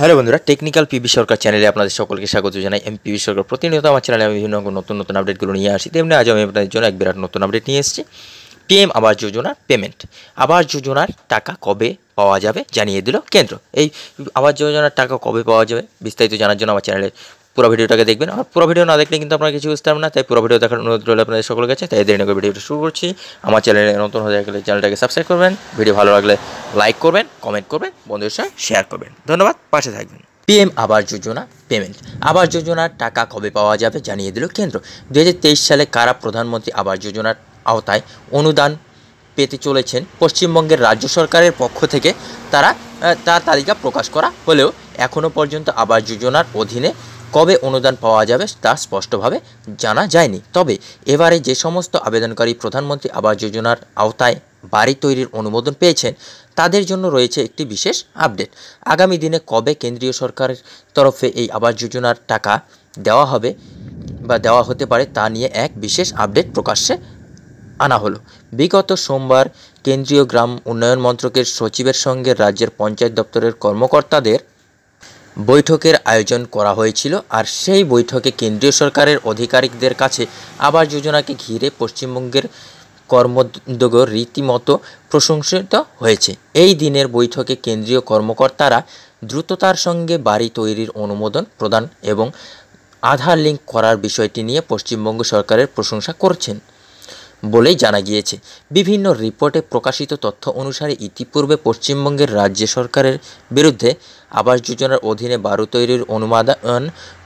Hello বন্ধুরা, technical PB সরকার চ্যানেলে আপনাদের সকলকে স্বাগত জানাই। এম পিবি সরকার প্রতিনিয়ত আমার চ্যানেলে আমি বিভিন্ন নতুন নতুন আপডেটগুলো নিয়ে আসি। তেমনি আজ আমি আপনাদের জন্য এক বিরাট নতুন আপডেট নিয়ে এসেছি। পিএম আবাস যোজনার পেমেন্ট আবাস যোজনার টাকা কবে পাওয়া যাবে জানিয়ে দিল কেন্দ্র। এই আবাস যোজনার টাকা কবে পাওয়া যাবে বিস্তারিত জানার জন্য আমার চ্যানেলে পুরো ভিডিওটাকে দেখবেন। আর পুরো ভিডিও না দেখলে কিন্তু আপনারা কিছু বুঝতে পারবেন না। তাই পুরো ভিডিও দেখার অনুরোধ রইল আপনাদের সকলের কাছে। তাই দেরি করে ভিডিওটা শুরু করছি। আমার চ্যানেলে নতুন হয়ে গেলে চ্যানেলটাকে সাবস্ক্রাইব করবেন। ভিডিও ভালো লাগলে লাইক করবেন কমেন্ট করবেন, বন্ধুদের সঙ্গে শেয়ার করবেন। ধন্যবাদ, পাশে থাকবেন। পিএম আবাস যোজনা পেমেন্ট আবাস যোজনার টাকা কবে পাওয়া যাবে জানিয়ে দিল কেন্দ্র। দুহাজার তেইশ সালে কারা প্রধানমন্ত্রী আবাস যোজনার আওতায় অনুদান পেতে চলেছেন? পশ্চিমবঙ্গের রাজ্য সরকারের পক্ষ থেকে তারা তার তালিকা প্রকাশ করা হলেও এখনও পর্যন্ত আবাস যোজনার অধীনে কবে অনুদান পাওয়া যাবে তা স্পষ্টভাবে জানা যায়নি। তবে এবারে যে সমস্ত আবেদনকারী প্রধানমন্ত্রী আবাস যোজনার আওতায় বাড়ি তৈরির অনুমোদন পেয়েছেন, তাদের জন্য রয়েছে একটি বিশেষ আপডেট। আগামী দিনে কবে কেন্দ্রীয় সরকারের তরফে এই আবাস যোজনার টাকা দেওয়া হবে বা দেওয়া হতে পারে তা নিয়ে এক বিশেষ আপডেট প্রকাশ্যে আনা হলো। বিগত সোমবার কেন্দ্রীয় গ্রাম উন্নয়ন মন্ত্রকের সচিবের সঙ্গে রাজ্যের পঞ্চায়েত দপ্তরের কর্মকর্তাদের বৈঠকের আয়োজন করা হয়েছিল আর সেই বৈঠকে কেন্দ্রীয় সরকারের আধিকারিকদের কাছে আবাস যোজনাকে ঘিরে পশ্চিমবঙ্গের কর্মোদ্যোগ রীতিমতো প্রশংসিত হয়েছে। এই দিনের বৈঠকে কেন্দ্রীয় কর্মকর্তারা দ্রুততার সঙ্গে বাড়ি তৈরির অনুমোদন প্রদান এবং আধার লিঙ্ক করার বিষয়টি নিয়ে পশ্চিমবঙ্গ সরকারের প্রশংসা করছেন। বলেই জানা গিয়েছে। বিভিন্ন রিপোর্টে প্রকাশিত তথ্য অনুসারে ইতিপূর্বে পশ্চিমবঙ্গের রাজ্য সরকারের বিরুদ্ধে আবাস যোজনার অধীনে বারু তৈরির অনুমোদন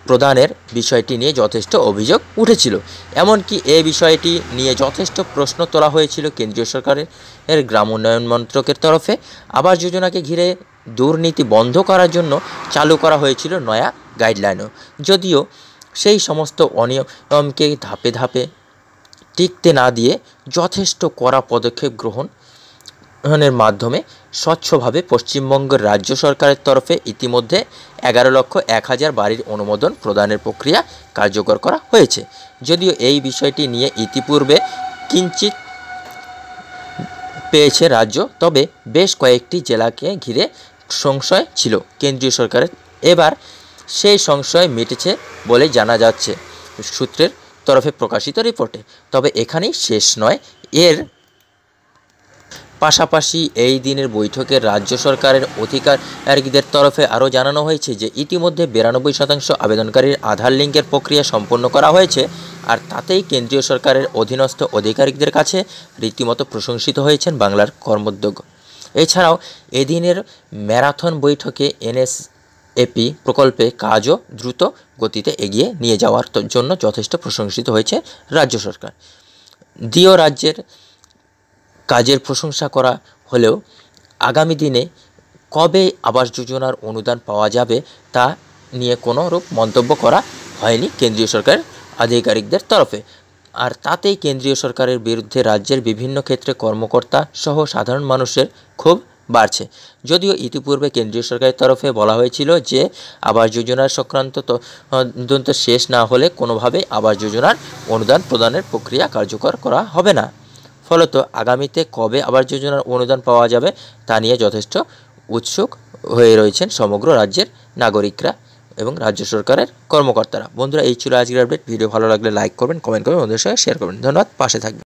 প্রদানের বিষয়টি নিয়ে যথেষ্ট অভিযোগ উঠেছিল। এমনকি এই বিষয়টি নিয়ে যথেষ্ট প্রশ্ন তোলা হয়েছিল কেন্দ্রীয় সরকারের এর গ্রাম উন্নয়ন মন্ত্রকের তরফে। আবাস যোজনাকে ঘিরে দুর্নীতি বন্ধ করার জন্য চালু করা হয়েছিল নয়া গাইডলাইনও। যদিও সেই সমস্ত অনিয়মকে ধাপে ধাপে টিকতে না দিয়ে যথেষ্ট কড়া পদক্ষেপ গ্রহণ, গ্রহণের মাধ্যমে স্বচ্ছভাবে পশ্চিমবঙ্গের রাজ্য সরকারের তরফে ইতিমধ্যে এগারো লক্ষ এক হাজার বাড়ির অনুমোদন প্রদানের প্রক্রিয়া কার্যকর করা হয়েছে। যদিও এই বিষয়টি নিয়ে ইতিপূর্বে কিঞ্চিত পেয়েছে রাজ্য, তবে বেশ কয়েকটি জেলাকে ঘিরে সংশয় ছিল। কেন্দ্রীয় সরকারের এবার সেই সংশয় মিটেছে বলে জানা যাচ্ছে। সূত্রের তরফে প্রকাশিত রিপোর্টে। তবে এখানেই শেষ নয়, এর পাশাপাশি এই দিনের বৈঠকে রাজ্য সরকারের অধিকারীদের তরফে আরও জানানো হয়েছে যে ইতিমধ্যে বিরানব্বই শতাংশ আবেদনকারীর আধার লিঙ্কের প্রক্রিয়া সম্পন্ন করা হয়েছে, আর তাতেই কেন্দ্রীয় সরকারের অধীনস্থ আধিকারিকদের কাছে রীতিমতো প্রশংসিত হয়েছেন বাংলার কর্মোদ্যোগ। এছাড়াও এদিনের ম্যারাথন বৈঠকে এনএস এপি প্রকল্পে কাজও দ্রুত গতিতে এগিয়ে নিয়ে যাওয়ার জন্য যথেষ্ট প্রশংসিত হয়েছে রাজ্য সরকার। দ্বিতীয় রাজ্যের কাজের প্রশংসা করা হলেও আগামী দিনে কবে আবাস যোজনার অনুদান পাওয়া যাবে তা নিয়ে কোনো রূপ মন্তব্য করা হয়নি কেন্দ্রীয় সরকারের আধিকারিকদের তরফে। আর তাতেই কেন্দ্রীয় সরকারের বিরুদ্ধে রাজ্যের বিভিন্ন ক্ষেত্রে কর্মকর্তা সহ সাধারণ মানুষের ক্ষোভ বাড়ছে। যদিও ইতিপূর্বে কেন্দ্রীয় সরকারের তরফে বলা হয়েছিল যে আবাস যোজনার সংক্রান্ত তদন্ত শেষ না হলে কোনোভাবেই আবাস যোজনার অনুদান প্রদানের প্রক্রিয়া কার্যকর করা হবে না। ফলত আগামীতে কবে আবাস যোজনার অনুদান পাওয়া যাবে তা নিয়ে যথেষ্ট উৎসুক হয়ে রয়েছেন সমগ্র রাজ্যের নাগরিকরা এবং রাজ্য সরকারের কর্মকর্তারা। বন্ধুরা, এই ছিল আজকের আপডেট। ভিডিও ভালো লাগলে লাইক করবেন, কমেন্ট করবেন, বন্ধুদের সঙ্গে শেয়ার করবেন। ধন্যবাদ, পাশে থাকবেন।